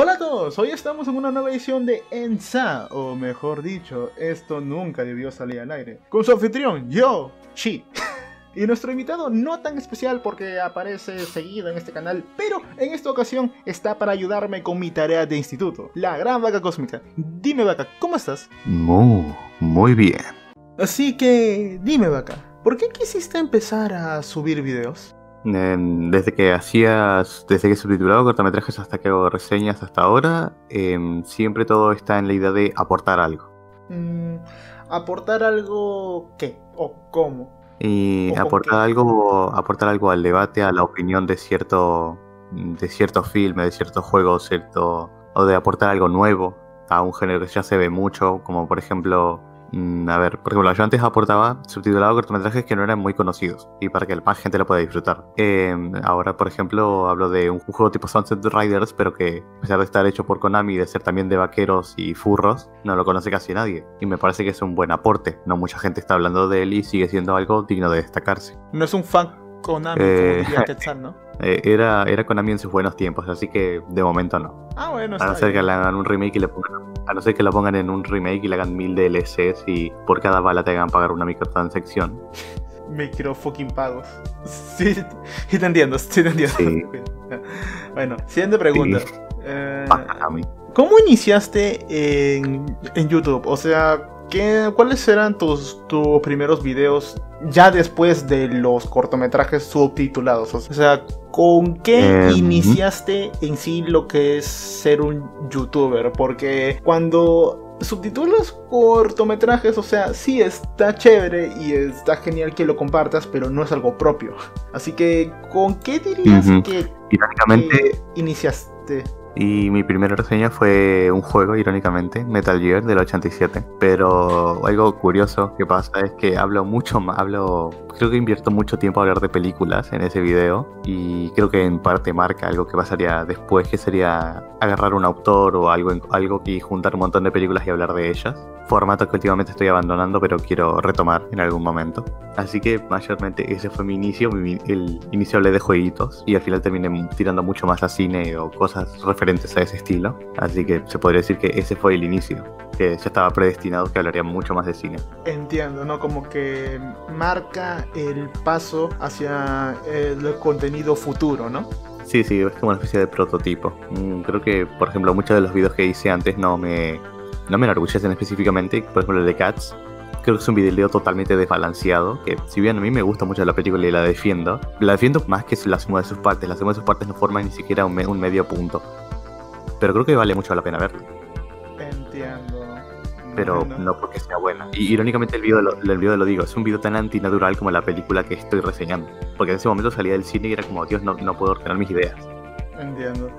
Hola a todos, hoy estamos en una nueva edición de Ensa, o mejor dicho, esto nunca debió salir al aire. Con su anfitrión, yo, Chi. Y nuestro invitado no tan especial porque aparece seguido en este canal, pero en esta ocasión está para ayudarme con mi tarea de instituto, la gran vaca cósmica. Dime vaca, ¿cómo estás? Muy, muy bien. Así que, dime vaca, ¿por qué quisiste empezar a subir videos? Em, desde que hacías, desde que he subtitulado cortometrajes hasta que hago reseñas hasta ahora, em, siempre todo está en la idea de aportar algo. Mm, ¿Aportar algo qué? ¿O cómo? Y ¿O con aportar algo, aportar algo al debate, a la opinión de cierto, de cierto filme, de cierto juego, cierto, o de aportar algo nuevo a un género que ya se ve mucho, como por ejemplo, mm, a ver, por ejemplo, yo antes aportaba subtitulado cortometrajes que no eran muy conocidos y para que más gente lo pueda disfrutar. Em, ahora, por ejemplo, hablo de un juego tipo Sunset Riders, pero que a pesar de estar hecho por Konami y de ser también de vaqueros y furros, no lo conoce casi nadie. Y me parece que es un buen aporte. No mucha gente está hablando de él y sigue siendo algo digno de destacarse. No es un fan Konami, Eh, como diría Quetzal, ¿no? Eh, era, era Konami en sus buenos tiempos, así que de momento no. Ah, bueno, A no ser que le hagan un remake y le pongan. A no ser que lo pongan en un remake y le hagan mil DLCs y por cada bala te hagan pagar una microtransacción. Micro fucking pagos. Sí, sí te entiendo, sí te entiendo. Sí. Bueno, siguiente pregunta. Sí. Eh. ¿Cómo iniciaste en, en YouTube? O sea, ¿qué, ¿cuáles eran tus, tus primeros videos ya después de los cortometrajes subtitulados? O sea, ¿con qué Em, iniciaste en sí lo que es ser un youtuber? Porque cuando subtitulas cortometrajes, o sea, sí está chévere y está genial que lo compartas, pero no es algo propio. Así que, ¿con qué dirías que, que iniciaste? Y mi primera reseña fue un juego, irónicamente, Metal Gear del 87. Pero algo curioso que pasa es que hablo mucho más, hablo, creo que invierto mucho tiempo a hablar de películas en ese video y creo que en parte marca algo que pasaría después, que sería agarrar un autor o algo, algo y juntar un montón de películas y hablar de ellas. Formato que últimamente estoy abandonando, pero quiero retomar en algún momento. Así que mayormente ese fue mi inicio. mi- el inicio hablé de jueguitos y al final terminé tirando mucho más a cine o cosas referentes a ese estilo. Así que se podría decir que ese fue el inicio, que ya estaba predestinado que hablaría mucho más de cine. Entiendo, ¿no? Como que marca el paso hacia el contenido futuro, ¿no? Sí, sí, es como una especie de prototipo. Mm, Creo que, por ejemplo, muchos de los videos que hice antes no me, no me enorgullecen específicamente. Por ejemplo, el de Cats. Creo que es un video totalmente desbalanceado. Que, si bien a mí me gusta mucho la película y la defiendo, la defiendo más que la suma de sus partes. La suma de sus partes no forma ni siquiera un, me- un medio punto. Pero creo que vale mucho la pena verlo. Entiendo. Pero Bueno, no porque sea buena. Y irónicamente, el video, lo, el video lo digo, es un video tan antinatural como la película que estoy reseñando. Porque en ese momento salía del cine y era como, Dios, no, no puedo ordenar mis ideas. Entiendo.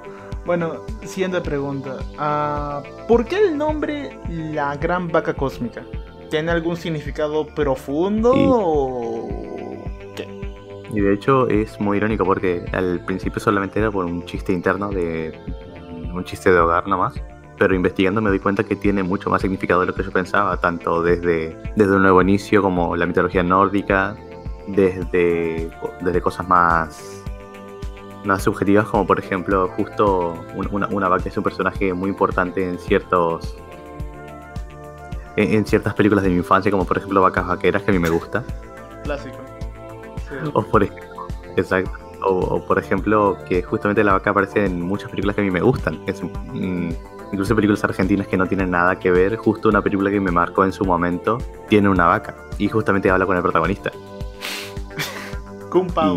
Bueno, siguiente pregunta. Ah, ¿Por qué el nombre La Gran Vaca Cósmica? ¿Tiene algún significado profundo Sí. o qué? Y de hecho es muy irónico porque al principio solamente era por un chiste interno de un chiste de hogar nomás. Pero investigando me doy cuenta que tiene mucho más significado de lo que yo pensaba, tanto desde, desde un nuevo inicio como la mitología nórdica, desde, desde cosas más, más subjetivas como por ejemplo justo un- una, una vaca es un personaje muy importante en ciertos en, en ciertas películas de mi infancia como por ejemplo Vacas Vaqueras que a mí me gusta Clásico. Sí. o por ejemplo, exacto. O, o, por ejemplo, que justamente la vaca aparece en muchas películas que a mí me gustan. Es, mm, incluso películas argentinas que no tienen nada que ver. Justo una película que me marcó en su momento tiene una vaca. Y justamente habla con el protagonista.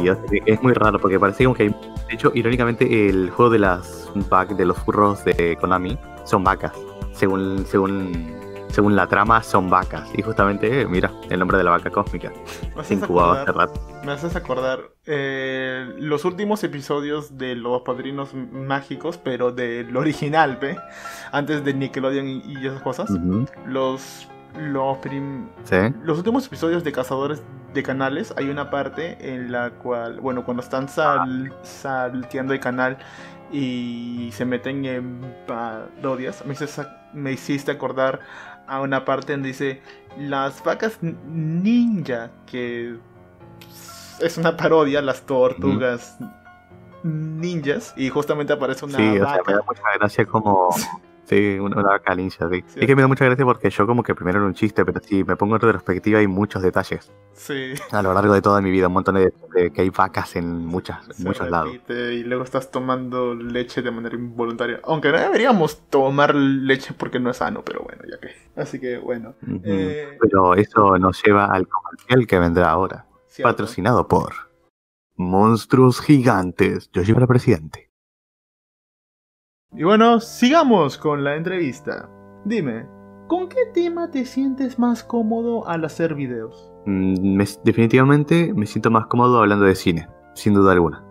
Y o sea, que es muy raro porque parece como que hay... De hecho, irónicamente, el juego de las vacas, de los furros de Konami, son vacas. Según, según, según la trama, son vacas. Y justamente, eh, mira, el nombre de la vaca cósmica. Se incubaba hace rato. Me haces acordar eh, los últimos episodios de Los Padrinos Mágicos, pero del original, ¿ve? Antes de Nickelodeon y, y esas cosas. Los, los, prim- Sí. los últimos episodios de Cazadores de Canales, hay una parte en la cual, bueno, cuando están sal- salteando el canal y se meten en parodias, me hiciste, me hiciste acordar a una parte donde dice las vacas ninja que es una parodia, las tortugas ninjas, y justamente aparece una Sí, o sea, vaca. me da mucha gracia como... Sí, una, una vaca ninja, sí. Es que me da mucha gracia porque yo como que primero era un chiste, pero si me pongo en retrospectiva hay muchos detalles Sí, a lo largo de toda mi vida, un montón de, de- que hay vacas en muchas, se muchos lados. y luego estás tomando leche de manera involuntaria. Aunque no deberíamos tomar leche porque no es sano, pero bueno, ya que. Así que bueno. Eh, Pero eso nos lleva al comercial que vendrá ahora, cierto. patrocinado por Monstruos Gigantes. Yo llevo la presidente. Y bueno, sigamos con la entrevista. Dime, ¿con qué tema te sientes más cómodo al hacer videos? Mm, me- definitivamente me siento más cómodo hablando de cine, sin duda alguna.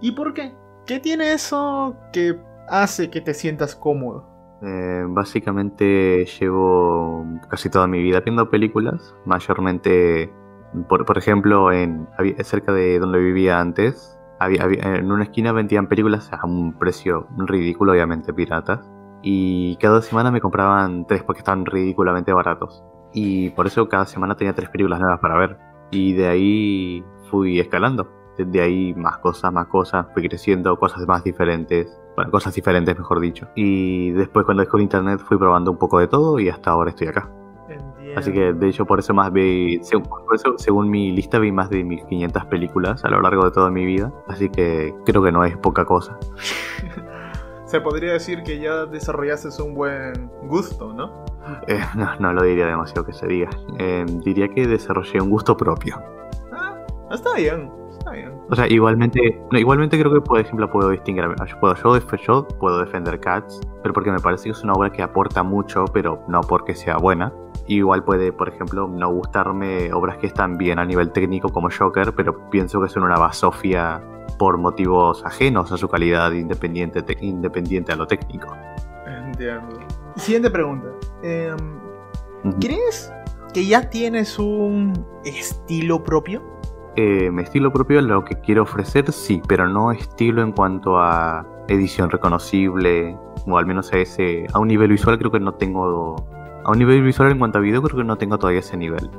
¿Y por qué? ¿Qué tiene eso que hace que te sientas cómodo? Eh, básicamente llevo casi toda mi vida viendo películas, mayormente, por, por ejemplo, en, cerca de donde vivía antes, había, había- en una esquina vendían películas a un precio ridículo, obviamente piratas, y cada semana me compraban tres porque estaban ridículamente baratos. Y por eso cada semana tenía tres películas nuevas para ver. Y de ahí fui escalando. De ahí más cosas, más cosas, fui creciendo, cosas más diferentes. Bueno, cosas diferentes, mejor dicho. Y después cuando descubrí internet fui probando un poco de todo y hasta ahora estoy acá. Así que de hecho por eso más vi, según, por eso, según mi lista vi más de 1500 películas a lo largo de toda mi vida. Así que creo que no es poca cosa. Se podría decir que ya desarrollaste un buen gusto, ¿no? Eh, no, no lo diría demasiado que se diga. Eh, diría que desarrollé un gusto propio. Ah, está bien, está bien. O sea, igualmente, no, igualmente creo que por ejemplo puedo distinguir, yo puedo, yo, yo puedo defender Cats, pero porque me parece que es una obra que aporta mucho, pero no porque sea buena. Igual puede, por ejemplo, no gustarme obras que están bien a nivel técnico como Joker, pero pienso que son una basofia por motivos ajenos a su calidad independiente, te- independiente a lo técnico. Entiendo. Siguiente pregunta. Em. ¿Crees que ya tienes un estilo propio? Eh, mi estilo propio, lo que quiero ofrecer, sí, pero no estilo en cuanto a edición reconocible, o al menos a ese, a un nivel visual creo que no tengo, a un nivel visual en cuanto a video creo que no tengo todavía ese nivel.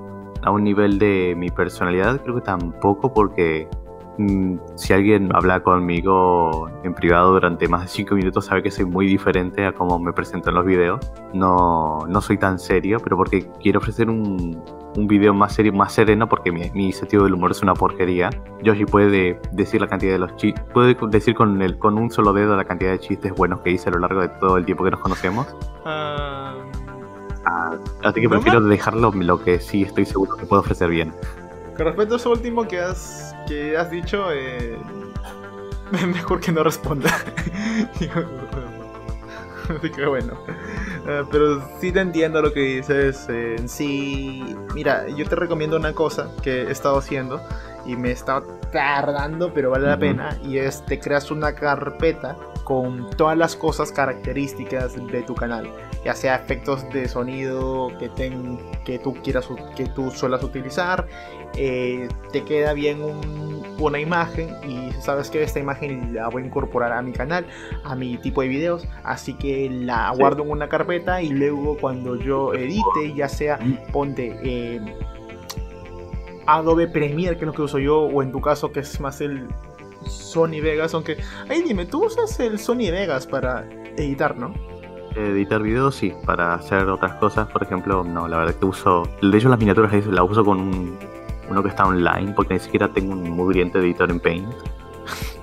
A un nivel de mi personalidad creo que tampoco porque si alguien habla conmigo en privado durante más de 5 minutos sabe que soy muy diferente a cómo me presento en los videos. No, no soy tan serio, pero porque quiero ofrecer un, un video más serio, más sereno, porque mi, mi sentido del humor es una porquería. Yoshi puede decir la cantidad de los chistes, puede decir con, el, con un solo dedo la cantidad de chistes buenos que hice a lo largo de todo el tiempo que nos conocemos. Ah, Así que prefiero dejarlo lo que sí estoy seguro que puedo ofrecer bien. con respecto a eso último que has, que has dicho, eh, mejor que no responda. Así que bueno. Eh, pero sí te entiendo lo que dices. eh, sí, mira, yo te recomiendo una cosa que he estado haciendo y me está tardando, pero vale la pena. Y es te creas una carpeta con todas las cosas características de tu canal, ya sea efectos de sonido que, ten, que tú quieras que tú suelas utilizar, eh, te queda bien un- una imagen y sabes que esta imagen la voy a incorporar a mi canal, a mi tipo de videos, así que la Sí. guardo en una carpeta y luego cuando yo edite, ya sea ponte eh, Adobe Premiere, que es lo que uso yo, o en tu caso que es más el Sony Vegas, aunque, ahí dime, tú usas el Sony Vegas para editar, ¿no? Editar videos sí, para hacer otras cosas, por ejemplo, no, la verdad que uso, de hecho las miniaturas las uso con un- uno que está online, porque ni siquiera tengo un mugriente editor en Paint.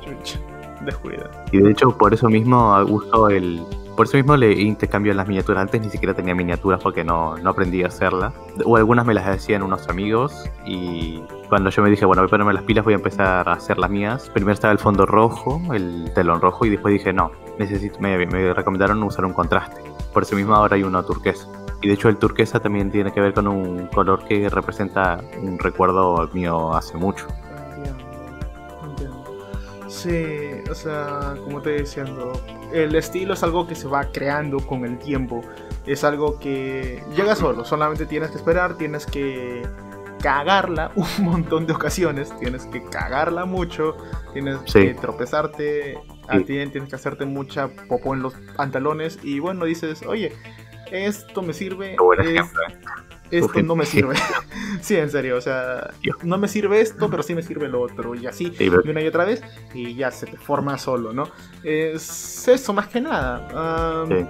Descuida. Y de hecho por eso mismo uso el... Por eso mismo le intercambio las miniaturas. Antes ni siquiera tenía miniaturas porque no, no aprendí a hacerlas. O algunas me las hacían unos amigos y cuando yo me dije, bueno, voy a ponerme las pilas, voy a empezar a hacer las mías. Primero estaba el fondo rojo, el telón rojo y después dije, no, necesito, me, me recomendaron usar un contraste. Por eso mismo ahora hay uno turquesa. Y de hecho el turquesa también tiene que ver con un color que representa un recuerdo mío hace mucho. O sea, como te decía, diciendo, el estilo es algo que se va creando con el tiempo. Es algo que llega solo, solamente tienes que esperar, tienes que cagarla un montón de ocasiones, tienes que cagarla mucho, tienes Sí. que tropezarte, a Sí. ti tienes que hacerte mucha popó en los pantalones y bueno, dices, oye, esto me sirve, Qué buen es- ejemplo. ¿eh? Esto no me sirve. Sí, en serio, o sea, no me sirve esto, pero sí me sirve lo otro. Y así, de una y otra vez, y ya se te forma solo, ¿no? Es eso más que nada. Sí.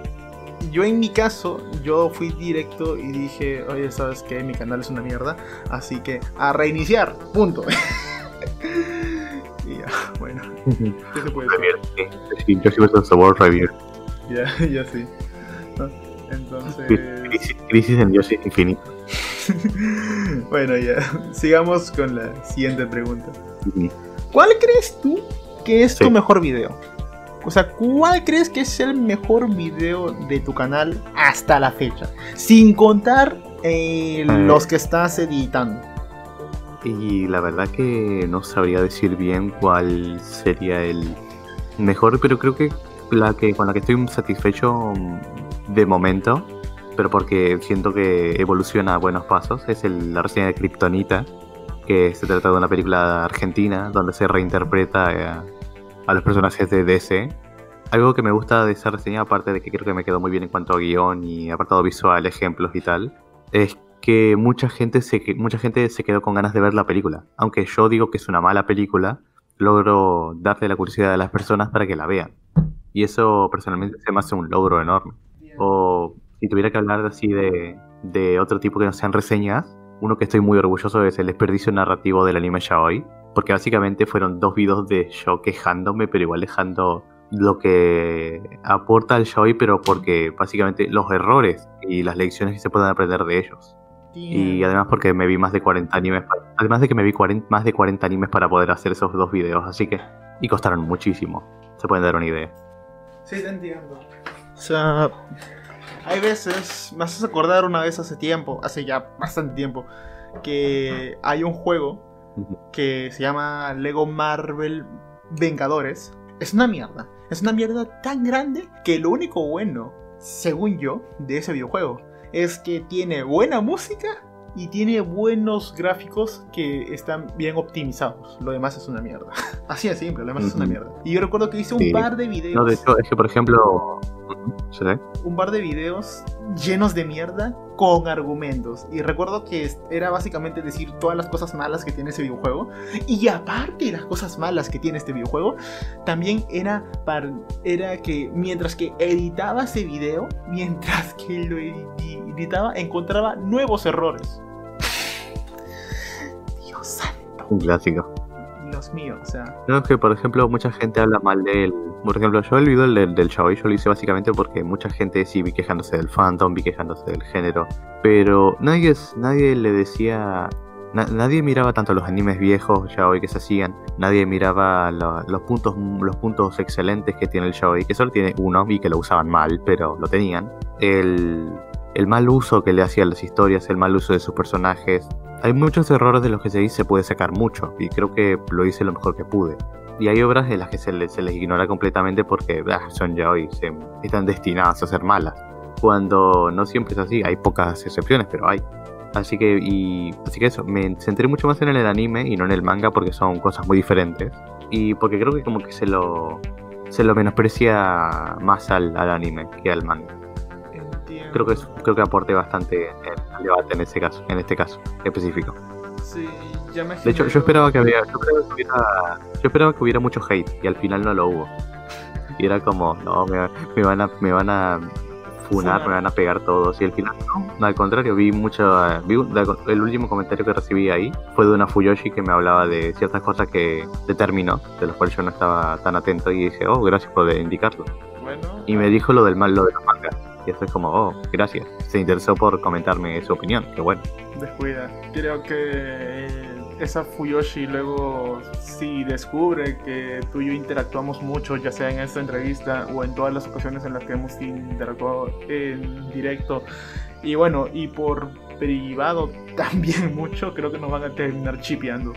Yo en mi caso, yo fui directo y dije, oye, ¿sabes qué? Mi canal es una mierda, así que a reiniciar, punto. y ya, bueno, ¿qué se puede? Review, sí. Yoshi vs. The World Review. Ya, ya sí. Entonces... Crisis, crisis en Yoshi Infinito. bueno, ya, sigamos con la siguiente pregunta. ¿Cuál crees tú que es tu mejor video? O sea, ¿cuál crees que es el mejor video de tu canal hasta la fecha? Sin contar eh, los que estás editando. Y la verdad que no sabría decir bien cuál sería el mejor, pero creo que la que con la que estoy satisfecho de momento, pero porque siento que evoluciona a buenos pasos, es la reseña de Kryptonita, que se trata de una película argentina donde se reinterpreta a los personajes de DC. Algo que me gusta de esa reseña, aparte de que creo que me quedó muy bien en cuanto a guion y apartado visual, ejemplos y tal, es que mucha gente se mucha gente se quedó con ganas de ver la película. Aunque yo digo que es una mala película, logro darle la curiosidad a las personas para que la vean. Y eso personalmente se me hace un logro enorme. O si tuviera que hablar así de, de otro tipo que no sean reseñas, uno que estoy muy orgulloso es el desperdicio narrativo del anime Yaoi. Porque básicamente fueron dos videos de yo quejándome, pero igual dejando lo que aporta el Yaoi, pero porque básicamente los errores y las lecciones que se pueden aprender de ellos. Y además porque me vi más de 40 animes, además de que me vi 40 más de 40 animes para poder hacer esos dos videos, así que y costaron muchísimo. Se pueden dar una idea. Sí, te entiendo. O sea, hay veces, me haces acordar una vez hace tiempo, hace ya bastante tiempo, que hay un juego que se llama Lego Marvel Vengadores. Es una mierda. Es una mierda tan grande que lo único bueno, según yo, de ese videojuego es que tiene buena música y tiene buenos gráficos que están bien optimizados. Lo demás es una mierda. Así de simple, lo demás es una mierda. Y yo recuerdo que hice un Sí. par de videos No, de hecho, es que por ejemplo, ¿sí? un par de videos llenos de mierda con argumentos. Y recuerdo que era básicamente decir todas las cosas malas que tiene ese videojuego. Y aparte de las cosas malas que tiene este videojuego, también era, era que mientras que editaba ese video, mientras que lo edi- editaba, encontraba nuevos errores. Dios santo, un clásico. No, es que por ejemplo mucha gente habla mal de él. Por ejemplo, yo el video del, del yo lo hice básicamente porque mucha gente sí vi quejándose del Phantom, vi quejándose del género. Pero nadie, nadie le decía... na- nadie miraba tanto los animes viejos Yaoi que se hacían. Nadie miraba lo- los, puntos, los puntos excelentes que tiene el Yaoi. Que solo tiene uno y que lo usaban mal, pero lo tenían. El, el mal uso que le hacían las historias, el mal uso de sus personajes. Hay muchos errores de los que se dice se puede sacar mucho. Y creo que lo hice lo mejor que pude. Y hay obras en las que se les ignora completamente porque ah, son ya hoy, se- están destinadas a ser malas. Cuando no siempre es así, hay pocas excepciones, pero hay. Así que, y, así que eso, me centré mucho más en el anime y no en el manga porque son cosas muy diferentes. Y porque creo que como que se lo, se lo menosprecia más al, al anime que al manga. Creo que, creo que aporté bastante en- al debate en ese caso, en este caso específico. Sí, ya me De hecho, yo esperaba que había, yo esperaba que hubiera, yo esperaba que hubiera mucho hate y al final no lo hubo. Y era como, no, me, me van a, me van a funar, Funar. me van a pegar todos. Y al final no, al contrario, vi mucho, vi el último comentario que recibí ahí fue de una Fuyoshi que me hablaba de ciertas cosas que determinó, de las cuales yo no estaba tan atento y dije, oh, gracias por indicarlo. Bueno, Y me dijo lo del mal, lo de los mangas. Y eso es como, oh, gracias. Se interesó por comentarme su opinión, qué bueno. descuida. Creo que esa Fuyoshi luego si descubre que tú y yo interactuamos mucho, ya sea en esta entrevista o en todas las ocasiones en las que hemos interactuado en directo, y bueno, y por privado también mucho, creo que nos van a terminar chipeando.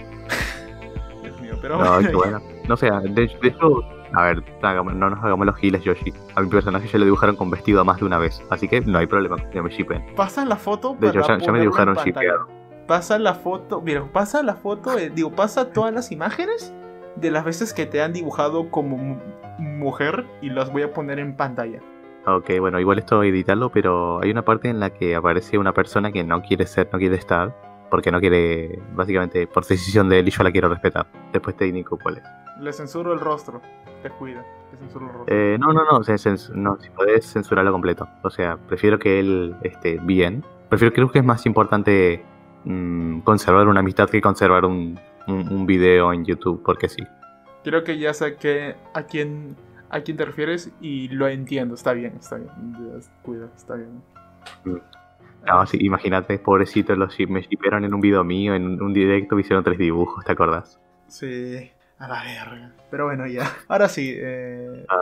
Pero No, bueno, qué bueno. No sé, de, de hecho, a ver, no nos hagamos los giles, Yoshi. A mi personaje ya lo dibujaron con vestido más de una vez, así que no hay problema que me shipen. pasa la foto De hecho, ya- ya me dibujaron shipeado. Pasa la foto, mira, pasa la foto, eh, digo, pasa todas las imágenes de las veces que te han dibujado como mu- mujer y las voy a poner en pantalla. Ok, bueno, igual esto editarlo, pero hay una parte en la que aparece una persona que no quiere ser, no quiere estar, porque no quiere, básicamente, por decisión de él y yo la quiero respetar. Después te digo cuál es. Le censuro el rostro, te cuida. Le censuro el rostro. Eh, no, no, no, no, si podés censurarlo completo. O sea, prefiero que él esté bien. Prefiero, creo que es más importante mm, conservar una amistad que conservar un, un, video en YouTube, porque sí. Creo que ya sé que a quién, a quién te refieres y lo entiendo. Está bien, está bien. Cuida, está bien. Mm. No, sí, imagínate, pobrecito, los, me shipearon en un video mío, en un directo, me hicieron tres dibujos, ¿te acordás? Sí, a la verga. Pero bueno, ya. Ahora sí, eh, ah,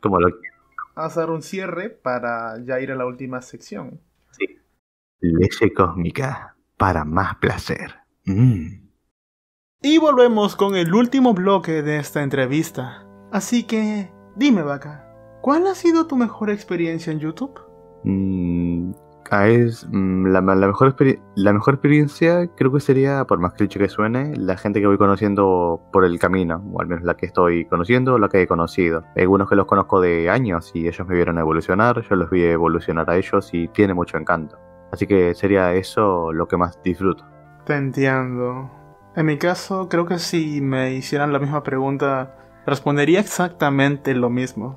como lo quiero. Vamos a dar un cierre para ya ir a la última sección. Sí. Leche cósmica para más placer. Mm. Y volvemos con el último bloque de esta entrevista. Así que, dime, vaca, ¿cuál ha sido tu mejor experiencia en YouTube? Es mm, la, mejor la mejor experiencia creo que sería, por más cliché que suene, la gente que voy conociendo por el camino, o al menos la que estoy conociendo o la que he conocido. algunos que los conozco de años y ellos me vieron evolucionar, yo los vi evolucionar a ellos y tiene mucho encanto. Así que sería eso lo que más disfruto. Te entiendo. En mi caso, creo que si me hicieran la misma pregunta, respondería exactamente lo mismo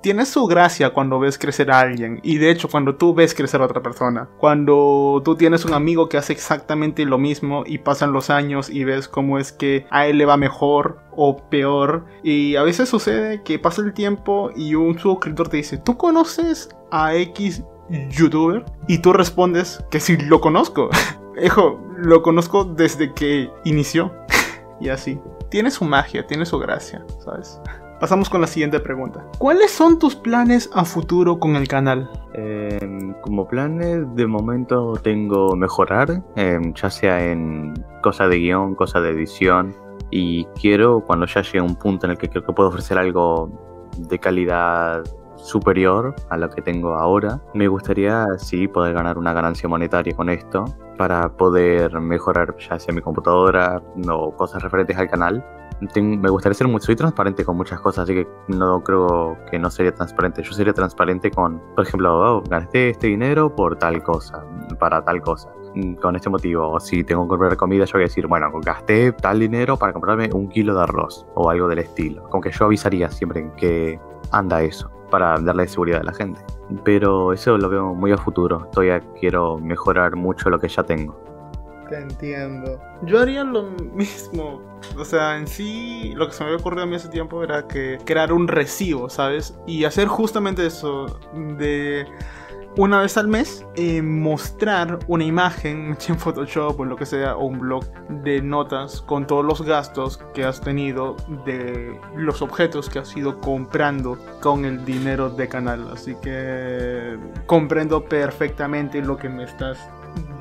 tiene su gracia cuando ves crecer a alguien. Y de hecho, cuando tú ves crecer a otra persona. Cuando tú tienes un amigo que hace exactamente lo mismo y pasan los años y ves cómo es que a él le va mejor o peor. Y a veces sucede que pasa el tiempo y un suscriptor te dice, ¿tú conoces a X youtuber? Y tú respondes que sí lo conozco. Hijo, lo conozco desde que inició. y así. Tiene su magia, tiene su gracia, ¿sabes? Pasamos con la siguiente pregunta. ¿Cuáles son tus planes a futuro con el canal? Em, como planes, de momento tengo mejorar, em, ya sea en cosa de guion, cosa de edición. Y quiero, cuando ya llegue a un punto en el que creo que puedo ofrecer algo de calidad superior a lo que tengo ahora, me gustaría sí poder ganar una ganancia monetaria con esto para poder mejorar ya sea mi computadora o cosas referentes al canal me gustaría ser muy, soy transparente con muchas cosas, así que no creo que no sería transparente. Yo sería transparente con, por ejemplo, oh, gasté este dinero por tal cosa, para tal cosa, con este motivo. O si tengo que comprar comida, yo voy a decir, bueno, gasté tal dinero para comprarme un kilo de arroz o algo del estilo. Como que yo avisaría siempre que anda eso, para darle seguridad a la gente. Pero eso lo veo muy a futuro. Todavía quiero mejorar mucho lo que ya tengo. Te entiendo. Yo haría lo mismo. O sea, en sí, lo que se me había ocurrido a mí hace tiempo era que crear un recibo, ¿sabes? Y hacer justamente eso. De una vez al mes eh, mostrar una imagen en Photoshop o lo que sea o un blog de notas con todos los gastos que has tenido de los objetos que has ido comprando con el dinero de canal. Así que comprendo perfectamente lo que me estás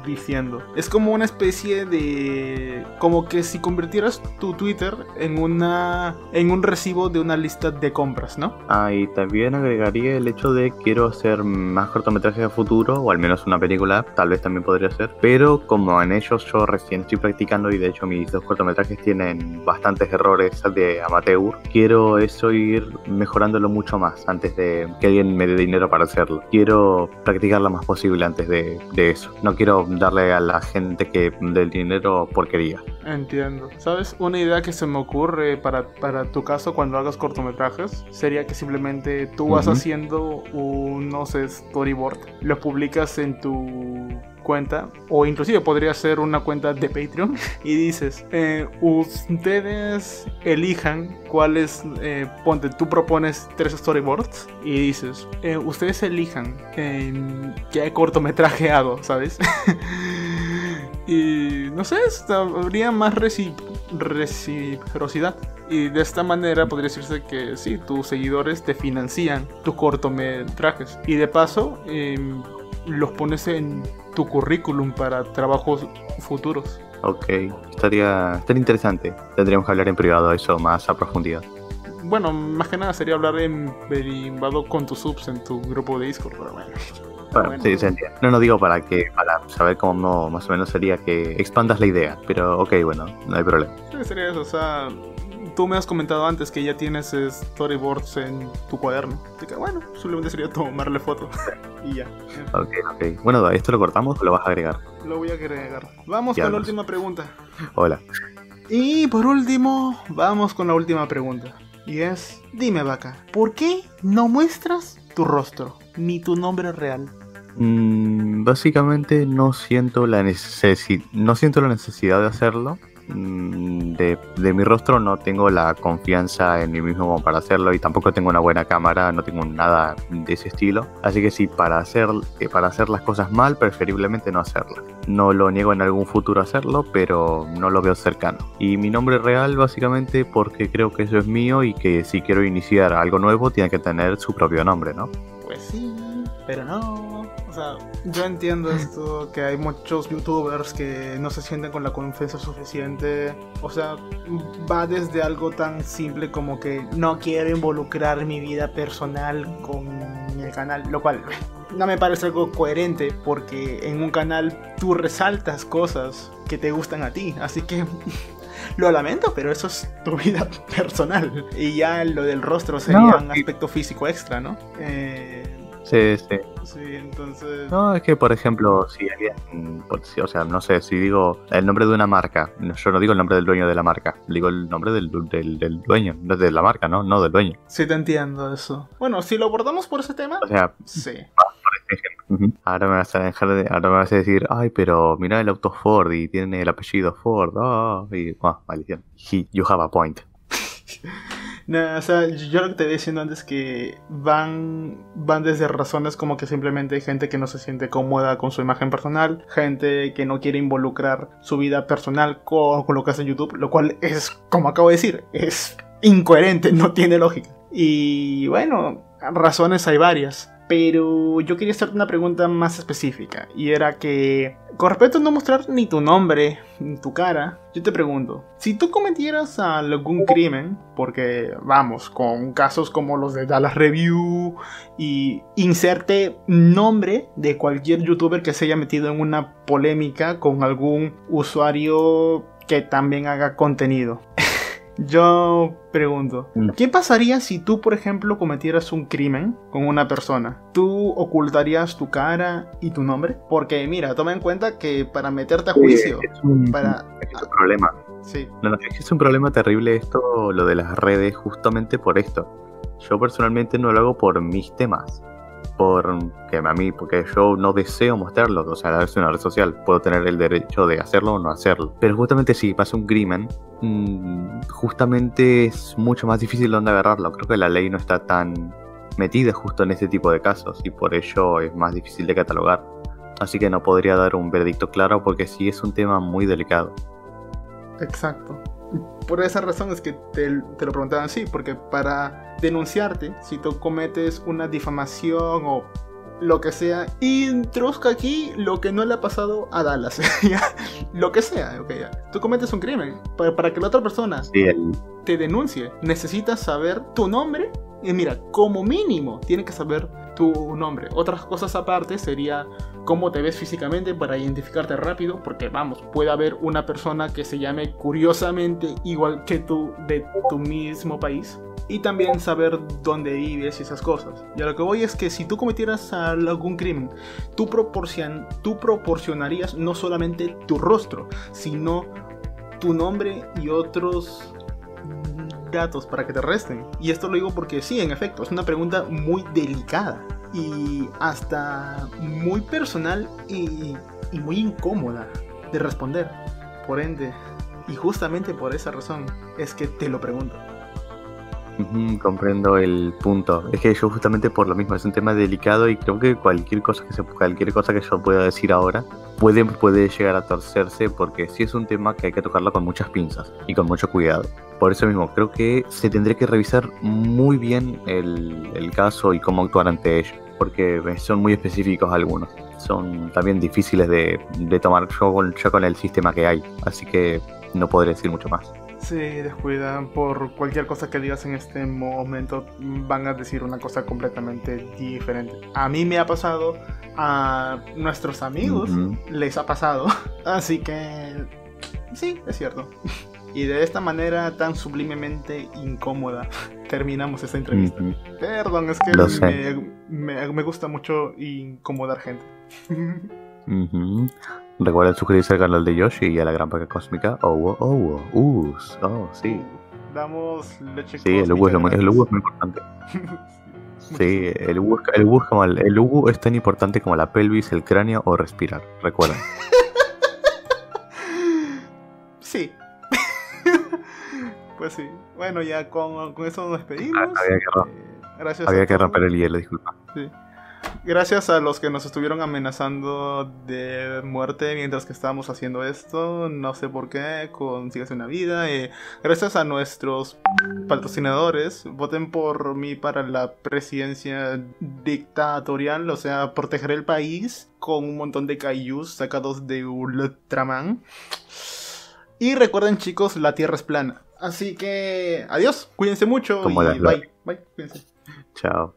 diciendo. Es como una especie de como que si convirtieras tu Twitter en una en un recibo de una lista de compras, ¿no? Ah, y también agregaría el hecho de quiero hacer más cortometrajes a futuro o al menos una película, tal vez también podría ser, pero como en ellos yo recién estoy practicando y de hecho mis dos cortometrajes tienen bastantes errores de amateur, quiero eso ir mejorándolo mucho más antes de que alguien me dé dinero para hacerlo. Quiero practicar lo más posible antes de, de eso. No quiero darle a la gente que del dinero porquería. Entiendo. ¿Sabes? Una idea que se me ocurre para, para tu caso cuando hagas cortometrajes sería que simplemente tú vas haciendo un, no sé, storyboard, lo publicas en tu cuenta o inclusive podría ser una cuenta de Patreon y dices eh, ustedes elijan cuáles eh, ponte tú propones tres storyboards y dices eh, ustedes elijan qué cortometraje hago sabes y no sé habría más reciprocidad y de esta manera podría decirse que sí, tus seguidores te financian tus cortometrajes. Y de paso, em, los pones en tu currículum para trabajos futuros. Ok, estaría, estaría interesante. Tendríamos que hablar en privado eso más a profundidad. Bueno, más que nada sería hablar en privado con tus subs en tu grupo de Discord, pero bueno. Bueno, sí, se entiende. No, no digo para que, para saber cómo más o menos sería que expandas la idea, pero ok, bueno, no hay problema. Sí, sería eso, o sea, tú me has comentado antes que ya tienes storyboards en tu cuaderno. Así que bueno, simplemente sería tomarle foto y ya. Ok, ok. Bueno, ¿esto lo cortamos o lo vas a agregar? Lo voy a agregar. Vamos Ya, con la última pregunta. Hola. Y por último, vamos con la última pregunta. Y es, dime vaca, ¿por qué no muestras tu rostro ni tu nombre real? Mm, básicamente no siento la necesi- no siento la necesidad de hacerlo. Mm, De, mi rostro no tengo la confianza en mí mismo para hacerlo y tampoco tengo una buena cámara, no tengo nada de ese estilo. Así que sí, para hacer, eh, para hacer las cosas mal, preferiblemente no hacerlas. No lo niego en algún futuro hacerlo, pero no lo veo cercano. Y mi nombre real básicamente porque creo que eso es mío y que si quiero iniciar algo nuevo tiene que tener su propio nombre, ¿no? Pues sí, pero no. Sea, yo entiendo esto, que hay muchos youtubers que no se sienten con la confianza suficiente. O sea, va desde algo tan simple como que no quiero involucrar mi vida personal con el canal, lo cual no me parece algo coherente porque en un canal tú resaltas cosas que te gustan a ti, así que lo lamento, pero eso es tu vida personal. Y ya lo del rostro sería No, un aspecto físico extra, ¿no? Eh, Sí, sí. sí, entonces... No, es que por ejemplo, si alguien, o sea, no sé, si digo el nombre de una marca, yo no digo el nombre del dueño de la marca, digo el nombre del, del, del dueño, no de la marca, ¿no? No del dueño. Sí, te entiendo eso. Bueno, si lo abordamos por ese tema, O sea, sí. ujú. ahora me vas a dejar de, ahora me vas a decir, ay, pero mira el auto Ford y tiene el apellido Ford, ah, y, ah, maldición. He- you have a point. No, o sea, yo lo que te había diciendo antes es que van, van desde razones como que simplemente hay gente que no se siente cómoda con su imagen personal, gente que no quiere involucrar su vida personal con, con lo que hace en YouTube, lo cual es, como acabo de decir, es incoherente, no tiene lógica. Y bueno, razones hay varias. Pero yo quería hacerte una pregunta más específica. Y era que, con respecto a no mostrar ni tu nombre, ni tu cara, yo te pregunto, si tú cometieras algún crimen, porque vamos, con casos como los de Dallas Review y inserte nombre de cualquier youtuber que se haya metido en una polémica con algún usuario que también haga contenido. Yo pregunto, Mm. ¿qué pasaría si tú, por ejemplo, cometieras un crimen con una persona? ¿Tú ocultarías tu cara y tu nombre? Porque mira, toma en cuenta que para meterte a juicio, Es un, para... es un problema. Sí, No, no, es un problema terrible esto, lo de las redes, justamente por esto. Yo personalmente no lo hago por mis temas. Por que a mí, porque yo no deseo mostrarlo. O sea, es una red social. Puedo tener el derecho de hacerlo o no hacerlo. Pero justamente si pasa un crimen, mm, justamente es mucho más difícil donde agarrarlo. Creo que la ley no está tan metida justo en ese tipo de casos. Y por ello es más difícil de catalogar. Así que no podría dar un veredicto claro porque sí es un tema muy delicado. exacto. Por esa razón es que te, te lo preguntaban así, porque para denunciarte, si tú cometes una difamación o lo que sea, introduzca aquí lo que no le ha pasado a Dallas, ¿ya? lo que sea, ok, ya. Tú cometes un crimen, para, para que la otra persona Sí, te denuncie, necesitas saber tu nombre. Y mira, como mínimo, tiene que saber tu nombre. Otras cosas aparte sería cómo te ves físicamente para identificarte rápido, porque vamos, puede haber una persona que se llame curiosamente igual que tú de tu mismo país. Y también saber dónde vives y esas cosas. Y a lo que voy es que si tú cometieras algún crimen, tú, proporcion- tú proporcionarías no solamente tu rostro, sino tu nombre y otros datos para que te arresten. Y esto lo digo porque sí, en efecto, es una pregunta muy delicada y hasta muy personal y, y muy incómoda de responder. Por ende, y justamente por esa razón es que te lo pregunto. Comprendo el punto. Es que yo justamente por lo mismo es un tema delicado y creo que cualquier cosa que se, cualquier cosa que yo pueda decir ahora puede, puede llegar a torcerse porque sí es un tema que hay que tocarlo con muchas pinzas y con mucho cuidado. Por eso mismo creo que se tendría que revisar muy bien el, el caso y cómo actuar ante ello. Porque son muy específicos algunos. Son también difíciles de, de tomar yo con, el sistema que hay. Así que no podré decir mucho más. Sí, descuida, por cualquier cosa que digas en este momento van a decir una cosa completamente diferente. A mí me ha pasado, a nuestros amigos les ha pasado, así que sí, es cierto. Y de esta manera tan sublimemente incómoda terminamos esta entrevista. Ujú. Perdón, es que me, me- me gusta mucho incomodar gente. Ujú. Recuerden suscribirse al canal de Yoshi y a la gran paca cósmica. Oh, oh, oh, oh, oh, sí. Damos leche Sí, el Ubu es, lo el Ubu es muy importante. Sí, el Ubu, el, Ubu es como el, el Ubu es tan importante como la pelvis, el cráneo o respirar. Recuerden. pues sí. Bueno, ya con, con eso nos despedimos. Ah, había que Eh, gracias Había que romper el hielo, disculpa. Sí. Gracias a los que nos estuvieron amenazando de muerte mientras que estábamos haciendo esto. No sé por qué, con Sígase una vida. Eh, gracias a nuestros patrocinadores. Voten por mí para la presidencia dictatorial. O sea, proteger el país con un montón de kaijus sacados de Ultraman. Y recuerden, chicos, la tierra es plana. Así que, adiós, cuídense mucho Como y bye. Bye, cuídense. Chao.